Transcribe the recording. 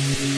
Bye.